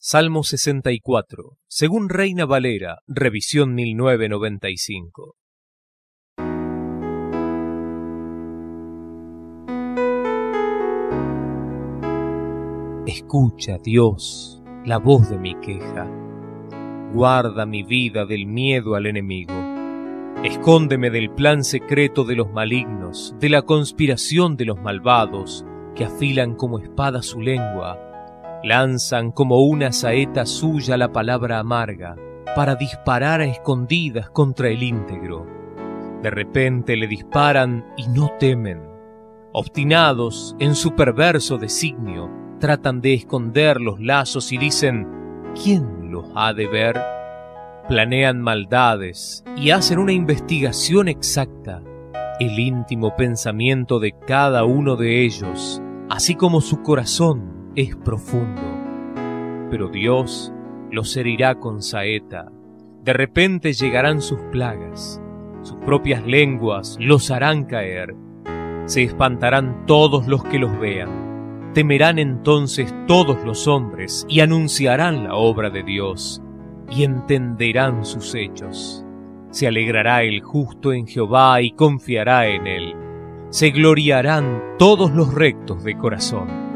Salmo 64, según Reina Valera, revisión 1995. Escucha, Dios, la voz de mi queja. Guarda mi vida del miedo al enemigo. Escóndeme del plan secreto de los malignos, de la conspiración de los malvados, que afilan como espada su lengua, lanzan como una saeta suya la palabra amarga, para disparar a escondidas contra el íntegro. De repente le disparan y no temen. Obstinados en su perverso designio, tratan de esconder los lazos y dicen, ¿quién los ha de ver? Planean maldades y hacen una investigación exacta, el íntimo pensamiento de cada uno de ellos, así como su corazón es profundo. Pero Dios los herirá con saeta. De repente llegarán sus plagas, sus propias lenguas los harán caer. Se espantarán todos los que los vean. Temerán entonces todos los hombres y anunciarán la obra de Dios y entenderán sus hechos. Se alegrará el justo en Jehová y confiará en él. Se gloriarán todos los rectos de corazón